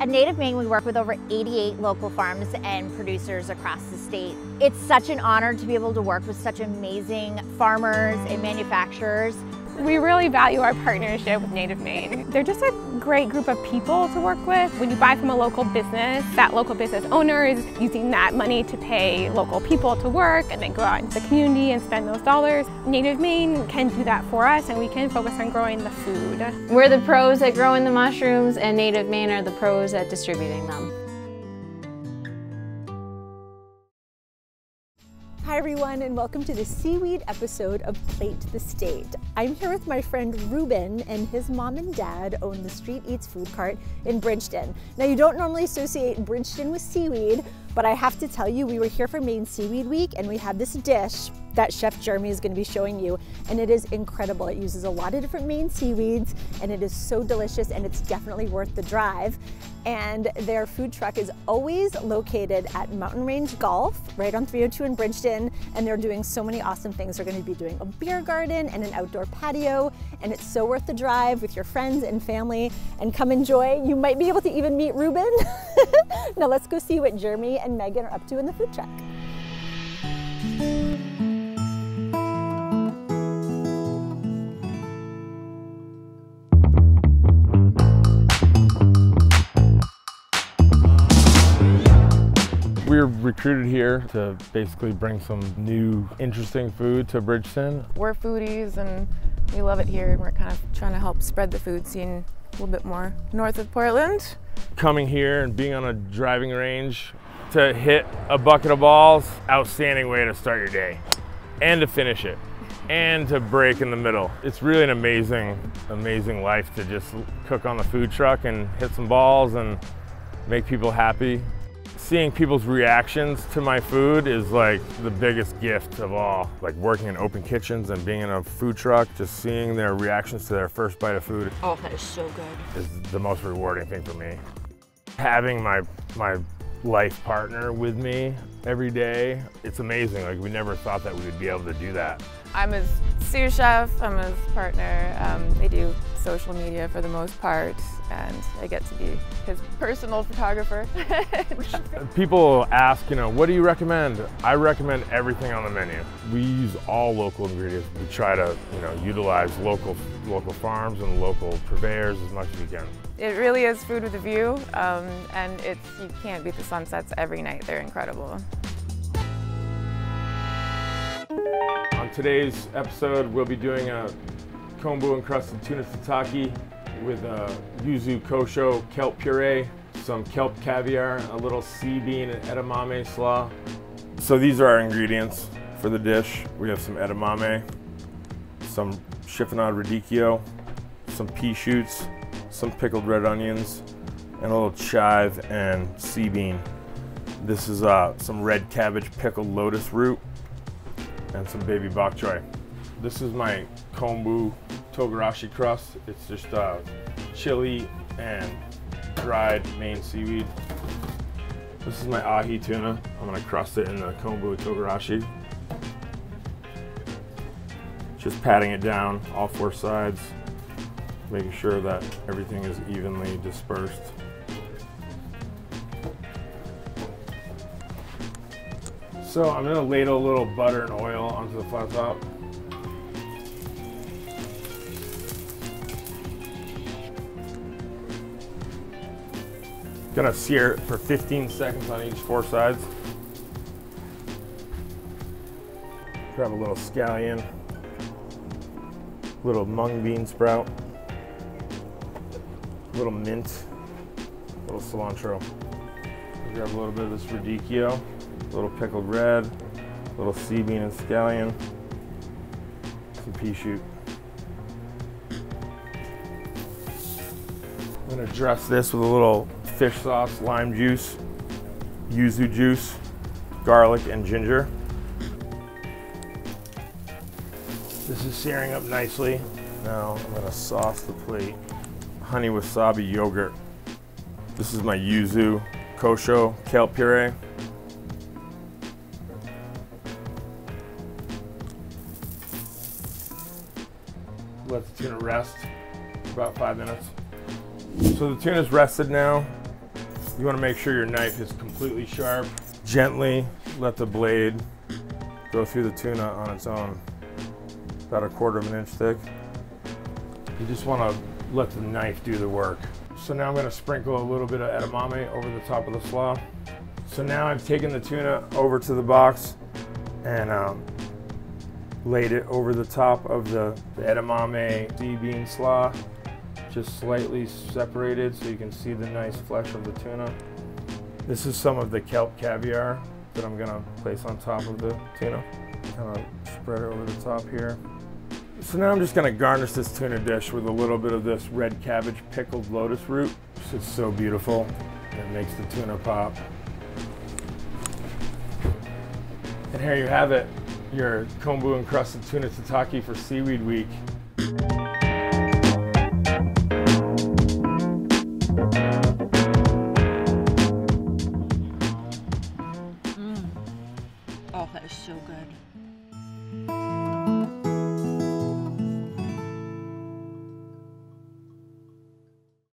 At Native Maine, we work with over 88 local farms and producers across the state. It's such an honor to be able to work with such amazing farmers and manufacturers we really value our partnership with Native Maine. They're just a great group of people to work with. When you buy from a local business, that local business owner is using that money to pay local people to work and then go out into the community and spend those dollars. Native Maine can do that for us and we can focus on growing the food. We're the pros at growing the mushrooms and Native Maine are the pros at distributing them. Everyone and welcome to the seaweed episode of Plate the State. I'm here with my friend Ruben and his mom and dad own the Street Eats food cart in Bridgton. Now you don't normally associate Bridgton with seaweed, but I have to tell you we were here for Maine Seaweed Week and we had this dish that Chef Jeremy is going to be showing you. And it is incredible. It uses a lot of different Maine seaweeds and it is so delicious and it's definitely worth the drive. And their food truck is always located at Mountain Range Golf, right on 302 in Bridgton. And they're doing so many awesome things. They're going to be doing a beer garden and an outdoor patio. And it's so worth the drive with your friends and family and come enjoy. You might be able to even meet Ruben. now let's go see what Jeremy and Megan are up to in the food truck. We were recruited here to basically bring some new, interesting food to Bridgton. We're foodies and we love it here and we're kind of trying to help spread the food scene a little bit more north of Portland. Coming here and being on a driving range to hit a bucket of balls, outstanding way to start your day and to finish it and to break in the middle. It's really an amazing, amazing life to just cook on the food truck and hit some balls and make people happy seeing people's reactions to my food is like the biggest gift of all. Like working in open kitchens and being in a food truck, just seeing their reactions to their first bite of food. Oh, that is so good. Is the most rewarding thing for me. Having my, my life partner with me every day, it's amazing. Like we never thought that we would be able to do that. I'm his sous chef, I'm his partner. Um, they do social media for the most part and I get to be his personal photographer. People ask, you know, what do you recommend? I recommend everything on the menu. We use all local ingredients. We try to, you know, utilize local local farms and local purveyors as much as we can. It really is food with a view, um, and it's you can't beat the sunsets every night. They're incredible. Today's episode, we'll be doing a kombu encrusted tuna tataki with a yuzu kosho kelp puree, some kelp caviar, a little sea bean and edamame slaw. So these are our ingredients for the dish. We have some edamame, some chiffonade radicchio, some pea shoots, some pickled red onions, and a little chive and sea bean. This is uh, some red cabbage pickled lotus root and some baby bok choy. This is my kombu togarashi crust. It's just uh, chili and dried Maine seaweed. This is my ahi tuna. I'm gonna crust it in the kombu togarashi. Just patting it down all four sides, making sure that everything is evenly dispersed. So I'm gonna ladle a little butter and oil onto the flat top. Gonna sear it for 15 seconds on each four sides. Grab a little scallion, a little mung bean sprout, a little mint, a little cilantro. Grab a little bit of this radicchio, a little pickled red, a little sea bean and scallion, some pea shoot. I'm gonna dress this with a little fish sauce, lime juice, yuzu juice, garlic, and ginger. This is searing up nicely. Now I'm gonna sauce the plate. Honey wasabi yogurt. This is my yuzu kosho kelp puree. Let the tuna rest for about five minutes. So the tuna's rested now. You want to make sure your knife is completely sharp. Gently let the blade go through the tuna on its own, about a quarter of an inch thick. You just want to let the knife do the work. So now I'm going to sprinkle a little bit of edamame over the top of the slaw. So now I've taken the tuna over to the box and um, laid it over the top of the, edamame sea bean slaw, just slightly separated so you can see the nice flesh of the tuna. This is some of the kelp caviar that I'm gonna place on top of the tuna. Kind of spread it over the top here. So now I'm just gonna garnish this tuna dish with a little bit of this red cabbage pickled lotus root. It's so beautiful. It makes the tuna pop. And here you have it, your kombu encrusted tuna tataki for Seaweed Week. Mm. Oh, that is so good.